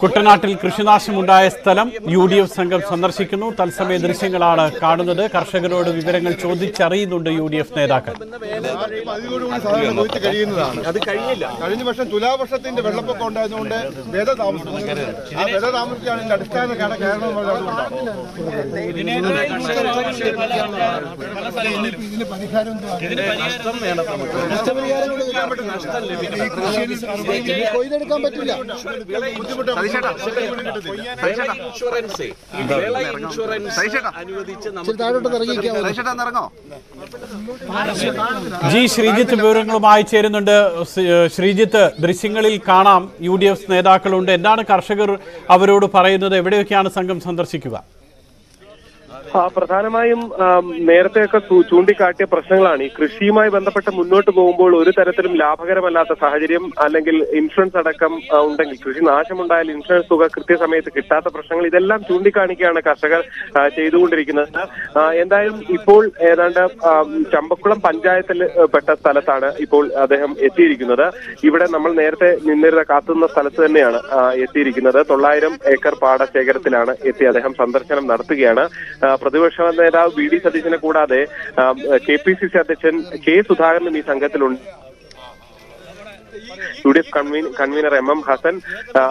കുട്ടനാട്ടിൽ കൃഷിനാശമുണ്ടായ സ്ഥലം U D F സംഘം സന്ദർശിക്കുന്നു തത്സമയ ദൃശ്യങ്ങളാണ് കാണുന്നത് കർഷകരോട് വിവരങ്ങൾ ചോദിച്ചറിയുന്നുണ്ട് യു ഡി എഫ് നേതാക്കൾ അതിനോടുകൂടി സാധാരണ കൊയ്ത്ത് കഴിയുന്നതാണ് അത് കഴിഞ്ഞില്ല കഴിഞ്ഞ വർഷം തുലാവർഷത്തിന്റെ വെള്ളപ്പൊക്കം ഉണ്ടായതുകൊണ്ട് താമസിച്ചാണ് ഇതിന്റെ അടിസ്ഥാന കാരണം. കൊയ്തെടുക്കാൻ പറ്റില്ല ഇൻഷുറൻസ്. വിള ഇൻഷുറൻസ് അനുവദിച്ച് ജി ശ്രീജിത്ത് വിവരങ്ങളുമായി ചേരുന്നുണ്ട്. ശ്രീജിത്ത് ദൃശ്യങ്ങളിൽ കാണാം. യു ഡി എഫ് നേതാക്കളുണ്ട്. എന്താണ് കർഷകർ അവരോട് പറയുന്നത്? എവിടെയൊക്കെയാണ് സംഘം സന്ദർശിക്കുക? പ്രധാനമായും നേരത്തെയൊക്കെ ചൂണ്ടിക്കാട്ടിയ പ്രശ്നങ്ങളാണ്. ഈ കൃഷിയുമായി ബന്ധപ്പെട്ട് മുന്നോട്ട് പോകുമ്പോൾ ഒരു തരത്തിലും ലാഭകരമല്ലാത്ത സാഹചര്യം അല്ലെങ്കിൽ ഇൻഷുറൻസ് അടക്കം ഉണ്ടെങ്കിൽ കൃഷി നാശമുണ്ടായാൽ ഇൻഷുറൻസ് തുക കൃത്യസമയത്ത് കിട്ടാത്ത പ്രശ്നങ്ങൾ ഇതെല്ലാം ചൂണ്ടിക്കാണിക്കുകയാണ് കർഷകർ ചെയ്തുകൊണ്ടിരിക്കുന്നത്. എന്തായാലും ഇപ്പോൾ ഏതാണ്ട് ചമ്പക്കുളം പഞ്ചായത്തിൽ പെട്ട സ്ഥലത്താണ് ഇപ്പോൾ അദ്ദേഹം എത്തിയിരിക്കുന്നത്. ഇവിടെ നമ്മൾ നേരത്തെ നിന്നിരുന്ന കാത്തുന്ന സ്ഥലത്ത് തന്നെയാണ് എത്തിയിരിക്കുന്നത്. തൊള്ളായിരം ഏക്കർ പാടശേഖരത്തിലാണ് എത്തി അദ്ദേഹം സന്ദർശനം നടത്തുകയാണ്. പ്രതിപക്ഷ നേതാവ് വി ഡി സതീശനെ കൂടാതെ കെ പി സി സി അധ്യക്ഷൻ കെ സുധാകരനും ഈ സംഘത്തിലുണ്ട് U D F convener M M Hasan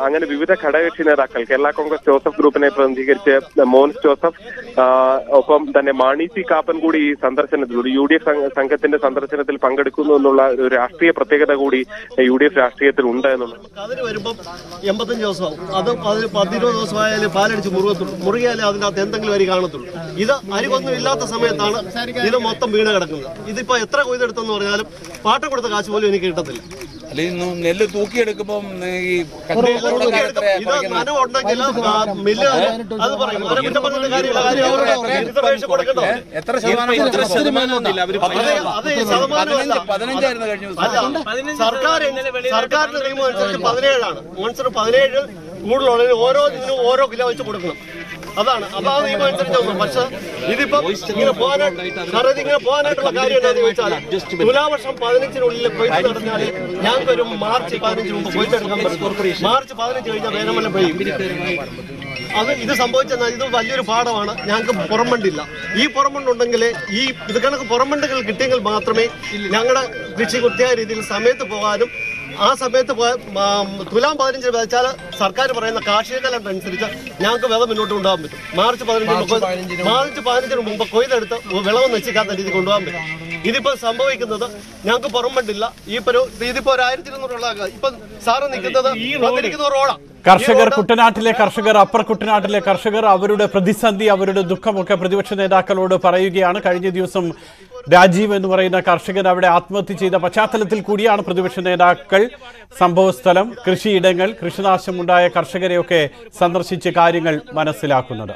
അങ്ങനെ വിവിധ ഘടകകക്ഷി നേതാക്കൾ കേരള കോൺഗ്രസ് ജോസഫ് ഗ്രൂപ്പിനെ പ്രതിനിധീകരിച്ച് മോൻസ് ജോസഫ് ഒപ്പം തന്നെ മാണി സി കാപ്പൻ കൂടി ഈ സന്ദർശനത്തിൽ ഒരു യു ഡി എഫ് സംഘത്തിന്റെ സന്ദർശനത്തിൽ പങ്കെടുക്കുന്നു എന്നുള്ള ഒരു രാഷ്ട്രീയ പ്രത്യേകത കൂടി യു ഡി എഫ് രാഷ്ട്രീയത്തിൽ ഉണ്ട് എന്നുള്ളത്. അതിന് വരുമ്പം എൺപത്തഞ്ച് ദിവസമാവും. അത് ഇത് സമയത്താണ് ഇത് മൊത്തം വീണ് കിടക്കുന്നത്. ഇതിപ്പോ എത്ര കൊയ്തെടുത്തെന്ന് പറഞ്ഞാലും പാട്ട് കൊടുത്ത കാശ് പോലും എനിക്ക് കിട്ടത്തില്ല. അല്ലെങ്കിൽ നെല്ല് തൂക്കിയെടുക്കുമ്പം ഈ എത്ര ശതമാനം പതിനഞ്ചായിരുന്നു കഴിഞ്ഞ ദിവസം. സർക്കാർ സർക്കാരിന്റെ നിയമം അനുസരിച്ച് പതിനേഴാണ്. മോൺസർ പതിനേഴ് കൂടുതലുള്ളതിന് ഓരോന്നിനും ഓരോ കിലോ വെച്ച് കൊടുക്കണം. അതാണ്. അപ്പൊ ആ നിയമം അനുസരിച്ച് പക്ഷെ ഇതിപ്പോ ഇങ്ങനെ പോകാനായിട്ട് ഇങ്ങനെ പോകാനായിട്ടുള്ള കാര്യം എന്താണെന്ന് ചോദിച്ചാൽ തുലാവർഷം പതിനഞ്ചിനുള്ളിൽ കൊയ്ത്ത് നടന്നാൽ ഞങ്ങൾക്ക് ഒരു മാർച്ച് പതിനഞ്ചിന് മുമ്പ് കൊയ്ത്തെടുക്കാൻ പറ്റും. മാർച്ച് പതിനഞ്ച് കഴിഞ്ഞാൽ വേനമല്ല പെയ്യും. അത് ഇത് സംഭവിച്ചെന്നാൽ ഇത് വലിയൊരു പാഠമാണ്. ഞങ്ങൾക്ക് പുറമണ്ടില്ല ഈ പുറമണ്ടുണ്ടെങ്കിൽ ഈ ഇത് കണക്ക് പുറമണ്ടുകൾ കിട്ടിയെങ്കിൽ മാത്രമേ ഞങ്ങളുടെ കൃഷി കൃത്യമായ രീതിയിൽ സമയത്ത് പോകാനും ആ സമയത്ത് തുലാം പതിനഞ്ചിന് വെച്ചാൽ സർക്കാർ പറയുന്ന കാർഷിക കലണ്ടർ അനുസരിച്ച് ഞങ്ങൾക്ക് വിളവ് മുന്നോട്ട് കൊണ്ടുപോകാൻ പറ്റും. മാർച്ച് പതിനഞ്ചിന് മുമ്പ്. മാർച്ച് പതിനഞ്ചിന് മുമ്പ് കൊയ്തെടുത്ത് വിളവ് നശിക്കാത്ത രീതിയിൽ കൊണ്ടുപോകാൻ പറ്റും. ഇതിപ്പോ സംഭവിക്കുന്നത് ഞങ്ങൾക്ക് പുറമ്പണ്ടില്ല ഈ ഒരു ഇതിപ്പോ ഒരു ആയിരത്തി ഇരുന്നൂറ് ഇപ്പൊ സാറ് നിൽക്കുന്നത് വന്നിരിക്കുന്ന റോഡാണ് കർഷകർ കുട്ടനാട്ടിലെ കർഷകർ അപ്പർ കുട്ടനാട്ടിലെ കർഷകർ അവരുടെ പ്രതിസന്ധി അവരുടെ ദുഃഖമൊക്കെ പ്രതിപക്ഷ നേതാക്കളോട് പറയുകയാണ്. കഴിഞ്ഞ ദിവസം രാജീവ് എന്ന് പറയുന്ന കർഷകൻ അവിടെ ആത്മഹത്യ ചെയ്ത പശ്ചാത്തലത്തിൽ കൂടിയാണ് പ്രതിപക്ഷ നേതാക്കൾ. സംഭവസ്ഥലം കൃഷിയിടങ്ങൾ കൃഷിനാശമുണ്ടായ കർഷകരെയൊക്കെ സന്ദർശിച്ച് കാര്യങ്ങൾ മനസ്സിലാക്കുന്നത്.